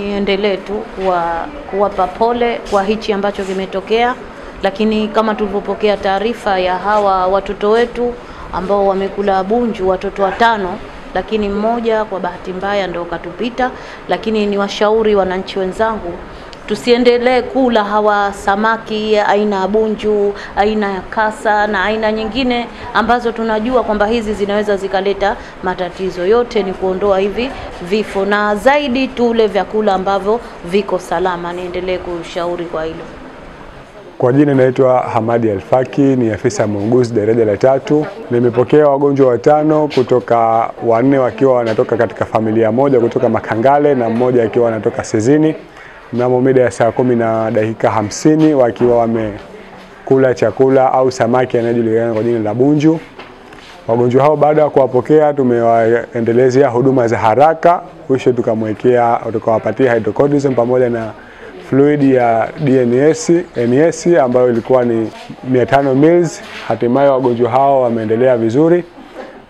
Niendelee tu kuwa, kuwapa pole kwa hichi ambacho kimetokea, lakini kama tulivyopokea taarifa ya hawa watoto wetu ambao wamekula bunju, watoto watano, lakini mmoja kwa bahati mbaya ndio katupita. Lakini ni washauri wananchi wenzangu tusiendelee kula hawa samaki aina ya bunju, aina ya kasa na aina nyingine ambazo tunajua kwamba hizi zinaweza zikaleta matatizo. Yote ni kuondoa hivi vifo, na zaidi tule vyakula ambavyo viko salama. Niendelee kushauri kwa hilo. Kwa jina naitwa Hamadi Alfaki, ni afisa muuguzi daraja la tatu. Nimepokea wagonjwa watano kutoka wanne wakiwa wanatoka katika familia moja kutoka Makangale na mmoja akiwa anatoka Sezini mnamo mida ya saa kumi na dakika hamsini wakiwa wamekula chakula au samaki anayejulikana kwa jina la bunju. Wagonjwa hao baada ya kuwapokea, tumewaendelezea huduma za haraka, mwisho tukamwekea tukawapatia hydrocortisone pamoja na fluid ya DNS NS ambayo ilikuwa ni 500 ml. Hatimaye wagonjwa hao wameendelea vizuri.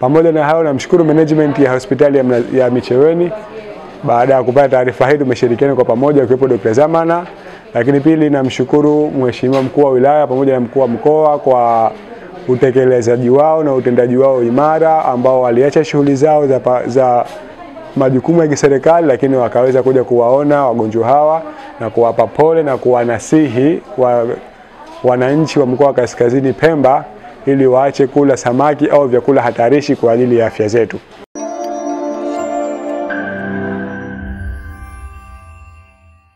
Pamoja na hayo, namshukuru management ya hospitali ya, ya Micheweni baada ya kupata taarifa hii tumeshirikiana kwa pamoja ukiwepo Dr. Zamana, lakini pili namshukuru Mheshimiwa mkuu wa wilaya pamoja na mkuu wa mkoa kwa utekelezaji wao na utendaji wao imara ambao waliacha shughuli zao za, za majukumu ya kiserikali, lakini wakaweza kuja kuwaona wagonjwa hawa na kuwapa pole na kuwanasihi wa, wananchi wa mkoa wa Kaskazini Pemba ili waache kula samaki au vyakula hatarishi kwa ajili ya afya zetu.